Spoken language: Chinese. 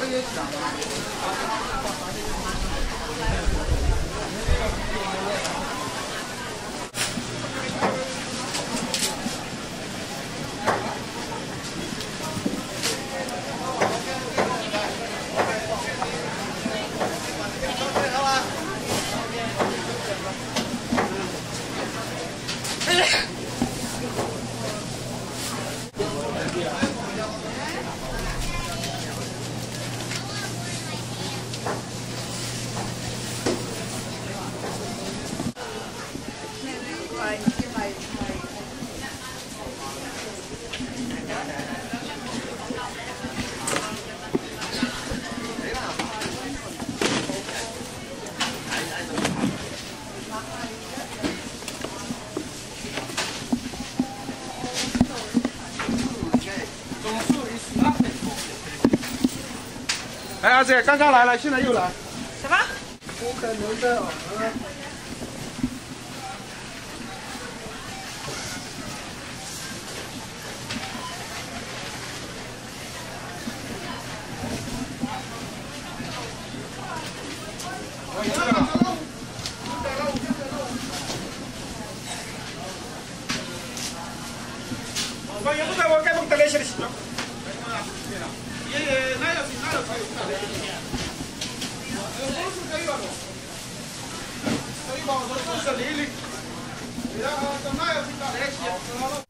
我也想。哎，阿姐，刚刚来了，现在又来。什么？不可能的。我 可以吧？我是李丽，然后到哪要去哪来写？